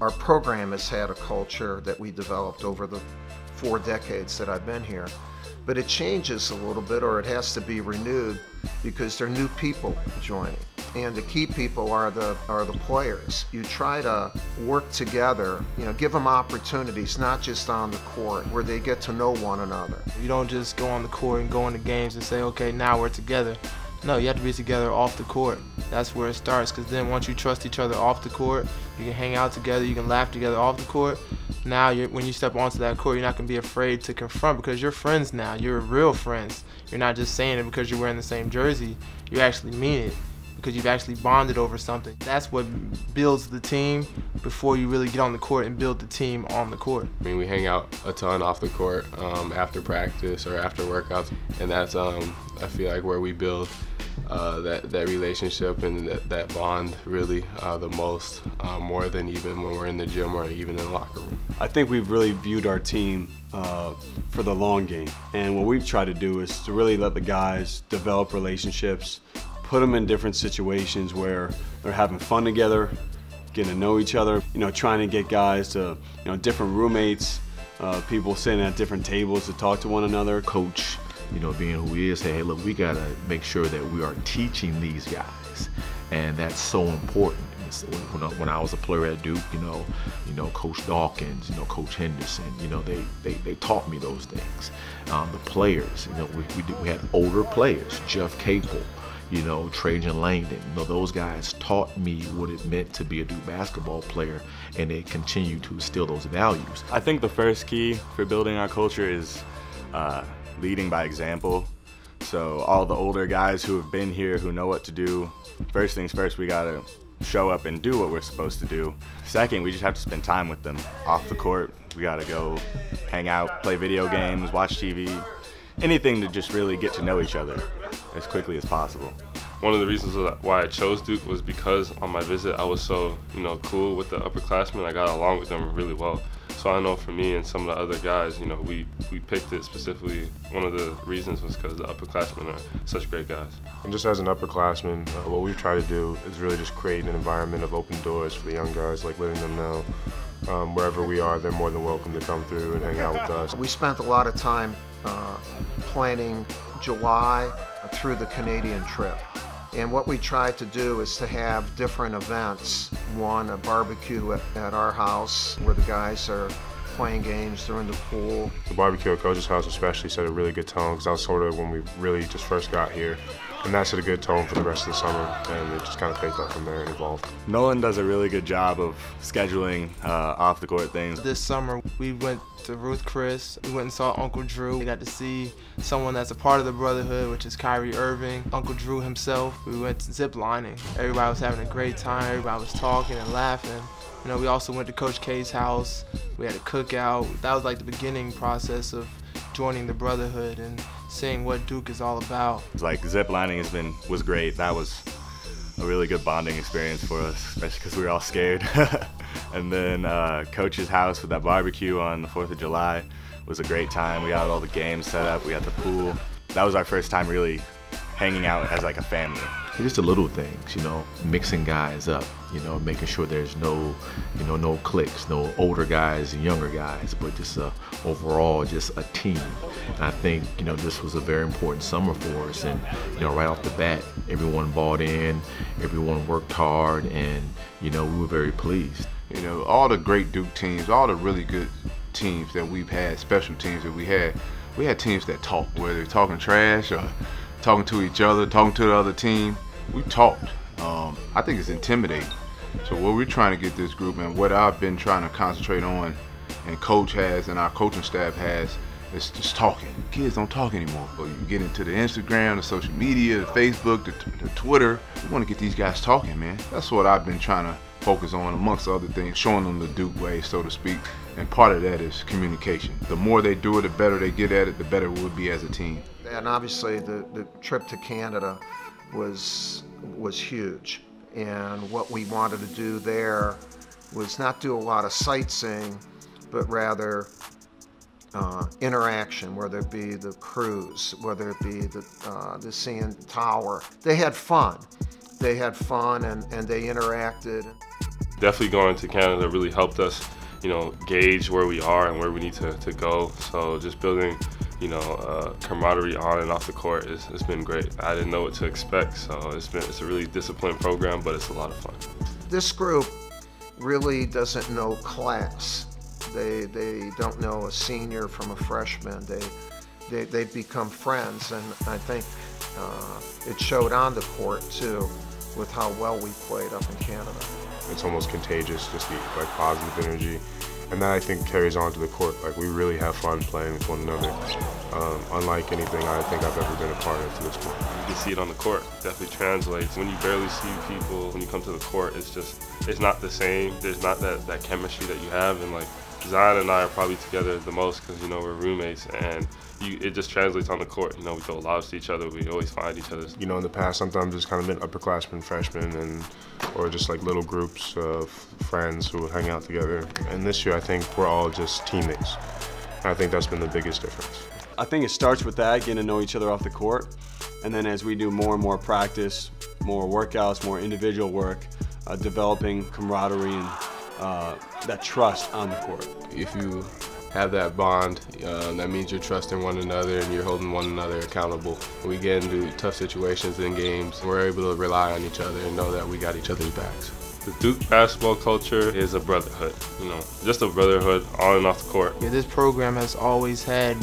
Our program has had a culture that we developed over the four decades that I've been here, but it changes a little bit or it has to be renewed because there are new people joining. And the key people are the are the players. You try to work together, you know, give them opportunities, not just on the court, where they get to know one another. You don't just go on the court and go into games and say, okay, now we're together. No, you have to be together off the court. That's where it starts. Because then once you trust each other off the court, you can hang out together, you can laugh together off the court. Now, when you step onto that court, you're not going to be afraid to confront because you're friends now. You're real friends. You're not just saying it because you're wearing the same jersey. You actually mean it because you've actually bonded over something. That's what builds the team before you really get on the court and build the team on the court. I mean, we hang out a ton off the court um, after practice or after workouts, and that's um, I feel like where we build uh, that that relationship and that, that bond really uh, the most, uh, more than even when we're in the gym or even in the locker room. I think we've really viewed our team uh, for the long game, and what we've tried to do is to really let the guys develop relationships, put them in different situations where they're having fun together, getting to know each other, you know, trying to get guys to, you know, different roommates, uh, people sitting at different tables to talk to one another. Coach, you know, being who he is, say, hey, look, we got to make sure that we are teaching these guys. And that's so important. When I, when I was a player at Duke, you know, you know, Coach Dawkins, you know, Coach Henderson, you know, they they, they taught me those things. Um, the players, you know, we, we, did, we had older players, Jeff Capel, you know, Trajan Langdon. You know, those guys taught me what it meant to be a Duke basketball player, and they continue to instill those values. I think the first key for building our culture is uh, leading by example. So all the older guys who have been here, who know what to do, first things first, we gotta show up and do what we're supposed to do. Second, we just have to spend time with them off the court. We gotta go hang out, play video games, watch TV, anything to just really get to know each other as quickly as possible. One of the reasons why I chose Duke was because on my visit I was so, you know, cool with the upperclassmen. I got along with them really well. So I know for me and some of the other guys, you know, we, we picked it specifically. One of the reasons was because the upperclassmen are such great guys. And just as an upperclassman, uh, what we've tried to do is really just create an environment of open doors for the young guys, like letting them know um, wherever we are, they're more than welcome to come through and hang out with us. We spent a lot of time uh, planning July through the Canadian trip. And what we try to do is to have different events. One, a barbecue at, at our house where the guys are playing games, they're in the pool. The barbecue at Coach's house especially set a really good tone because that was sort of when we really just first got here. And that set a good tone for the rest of the summer, and it just kind of picked up from there and evolved. Nolan does a really good job of scheduling uh, off the court things. This summer, we went to Ruth Chris. We went and saw Uncle Drew. We got to see someone that's a part of the Brotherhood, which is Kyrie Irving, Uncle Drew himself. We went zip lining. Everybody was having a great time. Everybody was talking and laughing. You know, we also went to Coach K's house. We had a cookout. That was like the beginning process of joining the Brotherhood and seeing what Duke is all about. Like zip lining has been was great. That was a really good bonding experience for us, especially because we were all scared. and then uh, Coach's house with that barbecue on the 4th of July was a great time. We had all the games set up. We had the pool. That was our first time really hanging out as like a family. Just the little things, you know, mixing guys up, you know, making sure there's no, you know, no cliques, no older guys and younger guys, but just uh, overall just a team. And I think, you know, this was a very important summer for us. And, you know, right off the bat, everyone bought in, everyone worked hard, and, you know, we were very pleased. You know, all the great Duke teams, all the really good teams that we've had, special teams that we had, we had teams that talk, whether they're talking trash or talking to each other, talking to the other team. We talked. Um, I think it's intimidating. So what we're trying to get this group and what I've been trying to concentrate on and coach has and our coaching staff has is just talking. Kids don't talk anymore. But you get into the Instagram, the social media, the Facebook, the, the Twitter. We want to get these guys talking, man. That's what I've been trying to focus on amongst other things, showing them the Duke way, so to speak. And part of that is communication. The more they do it, the better they get at it, the better we'll be as a team. And obviously the, the trip to Canada was was huge. And what we wanted to do there was not do a lot of sightseeing, but rather uh, interaction, whether it be the cruise, whether it be the, uh, the CN Tower. They had fun. They had fun and, and they interacted. Definitely going to Canada really helped us, you know, gauge where we are and where we need to, to go. So just building, you know, uh, camaraderie on and off the court is, has been great. I didn't know what to expect, so it's been it's a really disciplined program, but it's a lot of fun. This group really doesn't know class. They they don't know a senior from a freshman. They they they've become friends, and I think uh, it showed on the court too, with how well we played up in Canada. It's almost contagious, just the like positive energy, and that I think carries on to the court. Like we really have fun playing with one another, um, unlike anything I think I've ever been a part of to this point. You can see it on the court. Definitely translates. When you barely see people, when you come to the court, it's just it's not the same. There's not that that chemistry that you have, and like Zion and I are probably together the most because you know we're roommates, and you, it just translates on the court. You know, we throw lobs to each other. We always find each other. You know, in the past, sometimes it's kind of been upperclassmen, freshmen, and or just like little groups of friends who would hang out together. And this year, I think we're all just teammates. I think that's been the biggest difference. I think it starts with that, getting to know each other off the court, and then as we do more and more practice, more workouts, more individual work, uh, developing camaraderie and uh, that trust on the court. If you have that bond, uh, that means you're trusting one another and you're holding one another accountable. We get into tough situations in games, we're able to rely on each other and know that we got each other's backs. The Duke basketball culture is a brotherhood, you know, just a brotherhood on and off the court. Yeah, this program has always had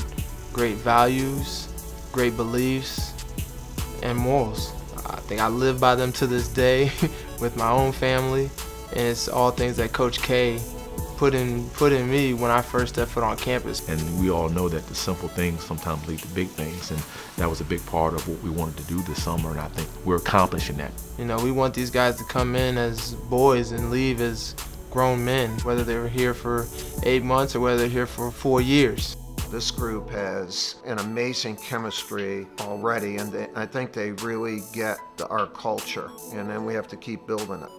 great values, great beliefs, and morals. I think I live by them to this day with my own family and it's all things that Coach K put in put in me when I first stepped foot on campus. And we all know that the simple things sometimes lead to big things, and that was a big part of what we wanted to do this summer, and I think we're accomplishing that. You know, we want these guys to come in as boys and leave as grown men, whether they were here for eight months or whether they're here for four years. This group has an amazing chemistry already, and they, I think they really get the, our culture, and then we have to keep building it.